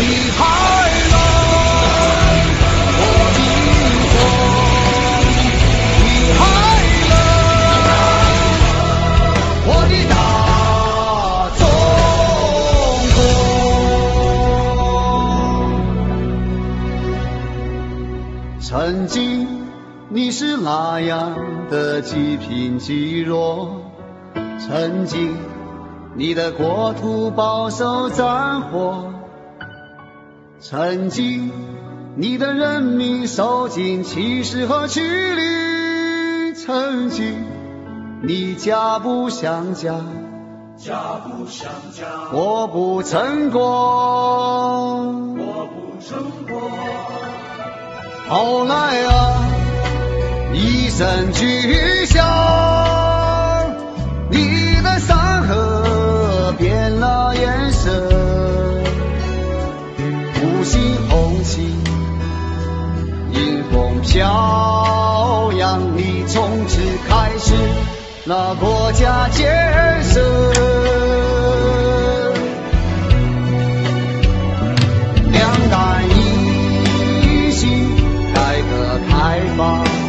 你快乐。曾经你是那样的积贫积弱，曾经你的国土饱受战火，曾经你的人民受尽歧视和驱离，曾经你家不想家，家不想家，我不成功，我不成功。后来啊，一声巨响，你的山河变了颜色，五星红旗迎风飘扬，你从此开始了国家建设。开